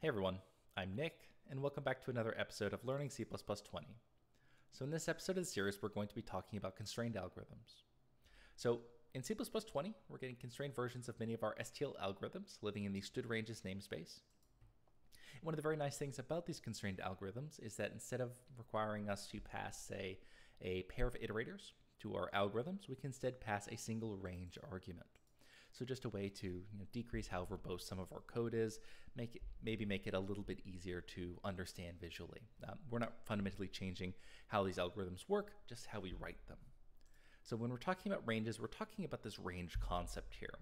Hey everyone, I'm Nick, and welcome back to another episode of Learning C++ 20. So in this episode of the series, we're going to be talking about constrained algorithms. So in C++ 20, we're getting constrained versions of many of our STL algorithms living in the std_ranges namespace. And one of the very nice things about these constrained algorithms is that instead of requiring us to pass, say, a pair of iterators to our algorithms, we can instead pass a single range argument. So just a way to you know, decrease how verbose some of our code is, make it maybe make it a little bit easier to understand visually. Um, we're not fundamentally changing how these algorithms work, just how we write them. So when we're talking about ranges, we're talking about this range concept here,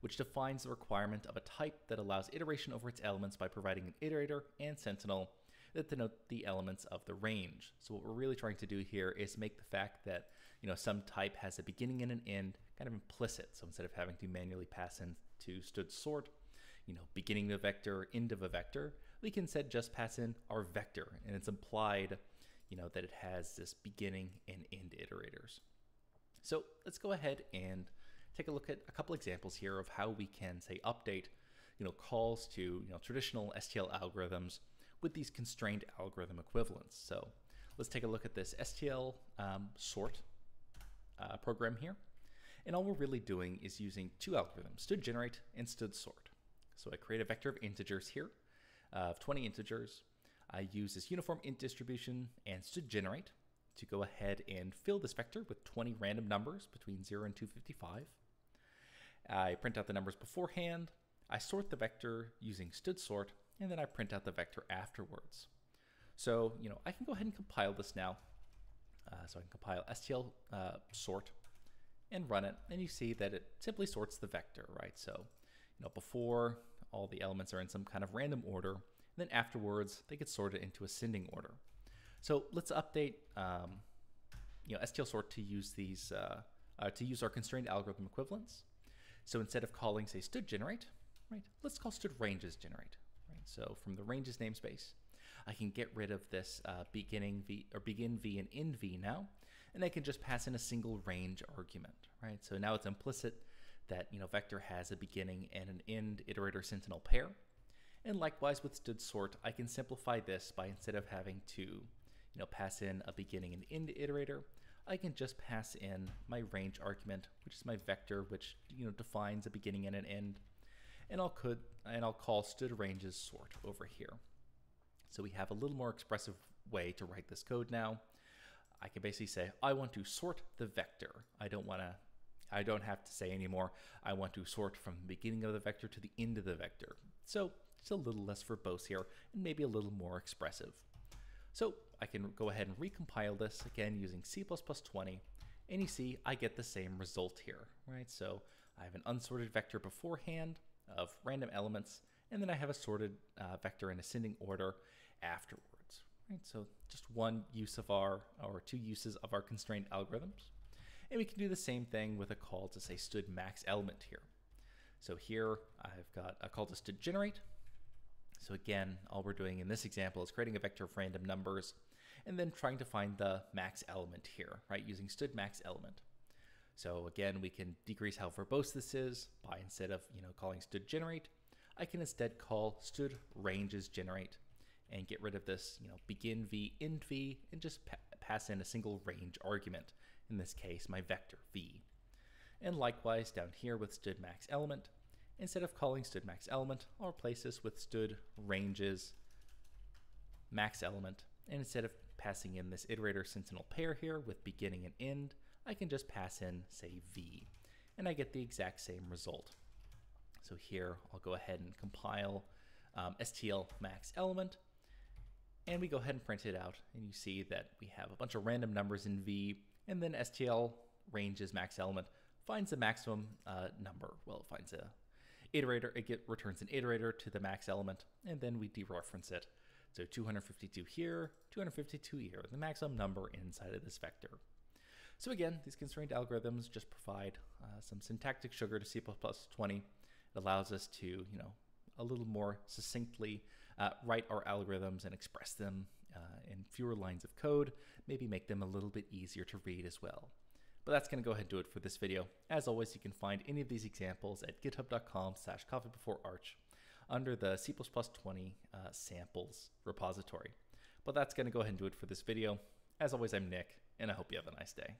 which defines the requirement of a type that allows iteration over its elements by providing an iterator and sentinel that denote the elements of the range. So what we're really trying to do here is make the fact that you know some type has a beginning and an end kind of implicit. So instead of having to manually pass in to std sort, you know, beginning of a vector, end of a vector, we can instead just pass in our vector, and it's implied, you know, that it has this beginning and end iterators. So let's go ahead and take a look at a couple examples here of how we can say update, you know, calls to you know traditional STL algorithms with these constrained algorithm equivalents. So let's take a look at this STL um, sort uh, program here. And all we're really doing is using two algorithms, std generate and std sort. So I create a vector of integers here uh, of 20 integers. I use this uniform int distribution and std generate to go ahead and fill this vector with 20 random numbers between 0 and 255. I print out the numbers beforehand. I sort the vector using std sort, and then I print out the vector afterwards. So, you know, I can go ahead and compile this now. Uh, so I can compile stl uh, sort and run it, and you see that it simply sorts the vector, right? So, you know, before all the elements are in some kind of random order, then afterwards they get sorted into ascending order. So let's update, um, you know, STL sort to use these uh, uh, to use our constrained algorithm equivalents. So instead of calling say std generate, right, let's call std ranges generate. Right. So from the ranges namespace, I can get rid of this uh, beginning v or begin v and end v now, and I can just pass in a single range argument, right? So now it's implicit that you know vector has a beginning and an end iterator sentinel pair. And likewise with std sort, I can simplify this by instead of having to you know pass in a beginning and end iterator, I can just pass in my range argument, which is my vector, which you know defines a beginning and an end. And I'll could and I'll call std ranges sort over here. So we have a little more expressive way to write this code now. I can basically say, I want to sort the vector. I don't want to, I don't have to say anymore, I want to sort from the beginning of the vector to the end of the vector. So it's a little less verbose here and maybe a little more expressive. So I can go ahead and recompile this again using C++20 and you see I get the same result here, right? So I have an unsorted vector beforehand of random elements and then I have a sorted uh, vector in ascending order afterwards. Right, so just one use of our, or two uses of our constrained algorithms. And we can do the same thing with a call to say std max element here. So here I've got a call to std generate. So again, all we're doing in this example is creating a vector of random numbers and then trying to find the max element here, right, using std max element. So again, we can decrease how verbose this is by instead of, you know, calling std generate, I can instead call std ranges generate and get rid of this, you know, begin v, end v, and just pa pass in a single range argument. In this case, my vector v. And likewise down here with std max element, instead of calling std max element, I'll replace this with std ranges max element. And instead of passing in this iterator sentinel pair here with beginning and end, I can just pass in, say, v. And I get the exact same result. So here I'll go ahead and compile um, STL max element and we go ahead and print it out and you see that we have a bunch of random numbers in V and then STL ranges max element finds the maximum uh, number. Well, it finds a iterator, it get, returns an iterator to the max element and then we dereference it. So 252 here, 252 here, the maximum number inside of this vector. So again, these constrained algorithms just provide uh, some syntactic sugar to C++20 it allows us to, you know, a little more succinctly uh, write our algorithms and express them uh, in fewer lines of code, maybe make them a little bit easier to read as well. But that's going to go ahead and do it for this video. As always, you can find any of these examples at github.com slash coffee before arch. under the C++20 uh, samples repository. But that's going to go ahead and do it for this video. As always, I'm Nick, and I hope you have a nice day.